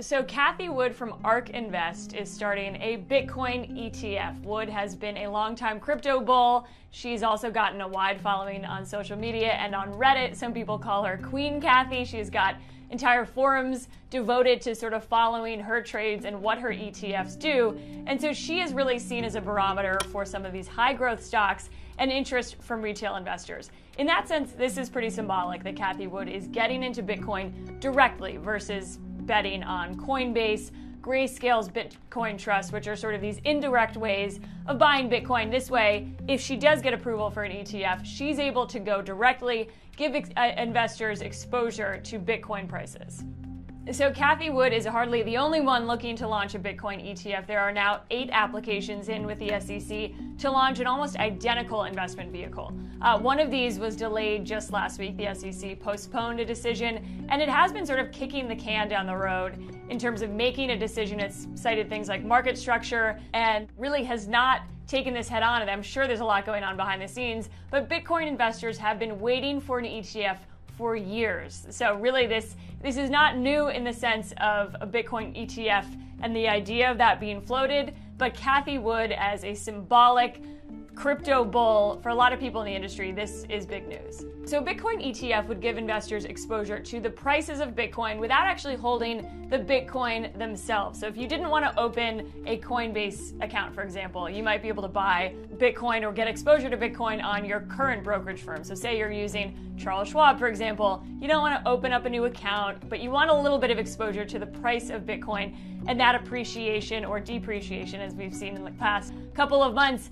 So, Cathie Wood from ARK Invest is starting a Bitcoin ETF. Wood has been a longtime crypto bull. She's also gotten a wide following on social media and on Reddit. Some people call her Queen Cathie. She's got entire forums devoted to sort of following her trades and what her ETFs do. And so she is really seen as a barometer for some of these high growth stocks and interest from retail investors. In that sense, this is pretty symbolic that Cathie Wood is getting into Bitcoin directly versus betting on Coinbase, Grayscale's Bitcoin Trust, which are sort of these indirect ways of buying Bitcoin. This way, if she does get approval for an ETF, she's able to go directly, give ex- uh, investors exposure to Bitcoin prices. So, Cathie Wood is hardly the only one looking to launch a Bitcoin ETF. There are now eight applications in with the SEC to launch an almost identical investment vehicle. Uh, one of these was delayed just last week. The SEC postponed a decision, and it has been sort of kicking the can down the road in terms of making a decision. It's cited things like market structure and really has not taken this head on. And I'm sure there's a lot going on behind the scenes, but Bitcoin investors have been waiting for an ETF for years. So really this this is not new in the sense of a Bitcoin ETF and the idea of that being floated, but Cathie Wood as a symbolic crypto bull, for a lot of people in the industry, this is big news. So, Bitcoin ETF would give investors exposure to the prices of Bitcoin without actually holding the Bitcoin themselves. So, if you didn't want to open a Coinbase account, for example, you might be able to buy Bitcoin or get exposure to Bitcoin on your current brokerage firm. So, say you're using Charles Schwab, for example, you don't want to open up a new account, but you want a little bit of exposure to the price of Bitcoin and that appreciation or depreciation, as we've seen in the past couple of months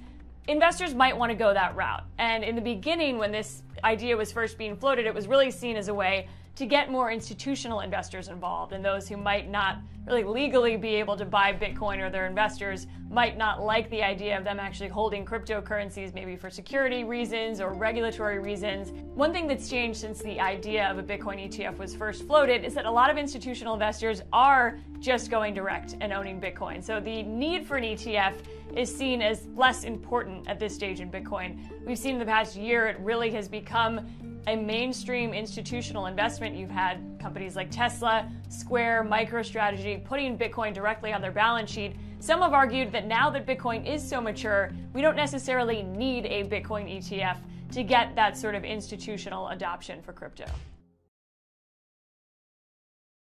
investors might want to go that route. And in the beginning, when this idea was first being floated, it was really seen as a way to get more institutional investors involved and those who might not really legally be able to buy Bitcoin or their investors might not like the idea of them actually holding cryptocurrencies, maybe for security reasons or regulatory reasons. One thing that's changed since the idea of a Bitcoin ETF was first floated is that a lot of institutional investors are just going direct and owning Bitcoin. So the need for an ETF is seen as less important at this stage in Bitcoin. We've seen in the past year it really has become a mainstream institutional investment. You've had companies like Tesla, Square, MicroStrategy putting Bitcoin directly on their balance sheet. Some have argued that now that Bitcoin is so mature, we don't necessarily need a Bitcoin ETF to get that sort of institutional adoption for crypto.